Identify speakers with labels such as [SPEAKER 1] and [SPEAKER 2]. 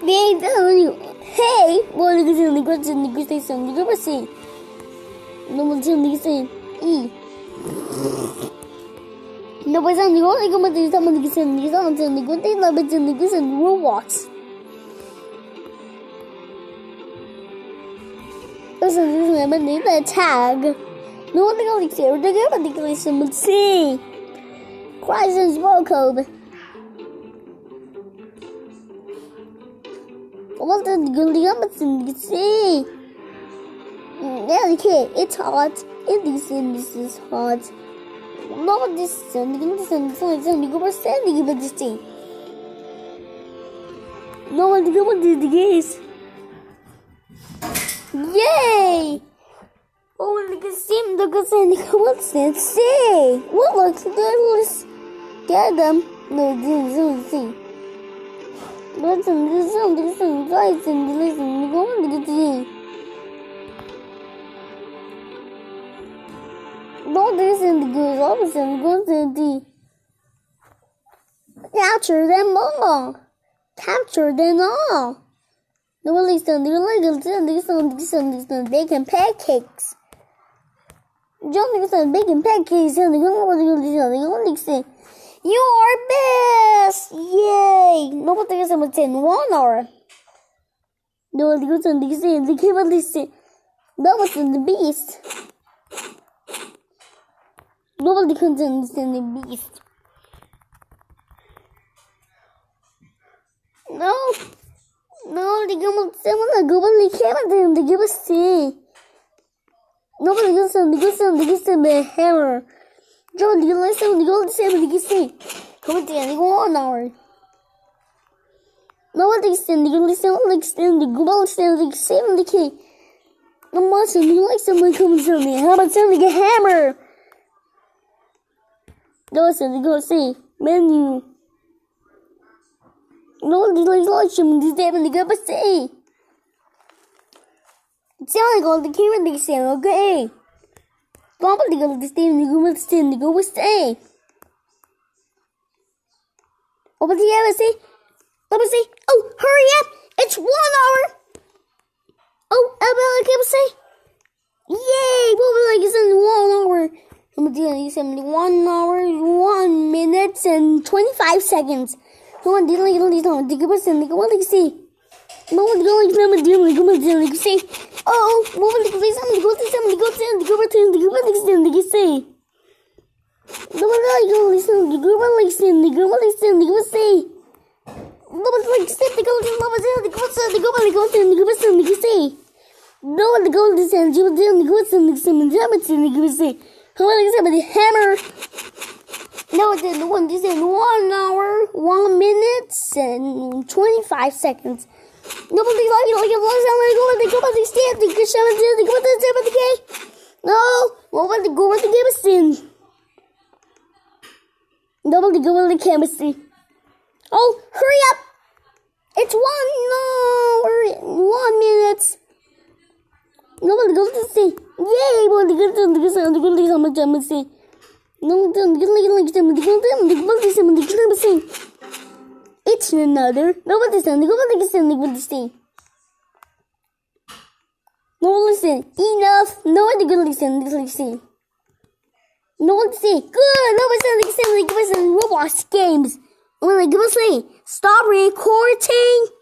[SPEAKER 1] Hey, hey, the good in the good station? The good see. No one's in the same. E. No good is someone gets in the songs and the good thing love is in the good and Roblox. Listen, this is a need a tag. No one goes here. The good particularly someone see. Crisis code. What the Gulliamson you see? Yeah, okay, it's hot. It is in this is hot. No, this is and this and this and this and you go standing with this thing. No one to go with the gaze. Yay! Oh, look at Sim, look at Sam, what's that? Say! What looks good? Get them. No, this is see. Listen, listen, listen, listen, listen, going to get in. Don't listen to good option, go to the capture them all. Capture them all. No listen, listen, listen, listen, listen, bacon pancakes. John listen, bacon pancakes, and the young one, listen, you are best! Yay! Nobody is in one hour. No, listen, listen, listen, listen. That was the beast. Nobody can understand the beast. No, no, they come up someone go on the camera they give us see. Nobody listen, listen, the hammer. Joe, do you listen? Do you listen? Do you see? Come on, Danny, go on hour. No one listen, do you listen? Listen, do you listen? Do you listen? Do you I'm watching, do you like someone coming to me? How about sending a hammer? Go listen, go see. Menu. No one like him, do you go see? It's only going to keep it the okay? Complicated understand the Google stand the Google stay. What was the other say? Let me see. Oh, hurry up! It's one hour. Oh, Abel, can say? Yay! What like? It's in one hour. I'm gonna do seventy one hour, one minutes and twenty five seconds. Come on, deal like this. No, dig up and go on, like see. No one going to number deal like come on, deal like see. Oh, was the place? I'm gonna go to somebody go to the go to the go to the say. No one like go listen, the go listen, the go listen, the go say. No one like step the go to the the the the the say. No one go listen, you the the in the say. Somebody hammer. No, the one this in one hour, one minute, and twenty five seconds. Nobody like it like it was the good show and the go with the with the game. No, what about the go with the game stand? Nobody go with the chemistry. Oh, hurry up! It's one no one minute. Nobody go to the stand. Yay! Go to the stand. The go to the chemistry. No, don't get like them. The go to the go to the chemistry. It's another. Nobody listen. Nobody listen. Nobody listen. No listen. Enough. Nobody gonna listen. Listen. No one listen. Good. No Nobody listen. Listen. Like listen. Roblox games. Only give us Stop recording.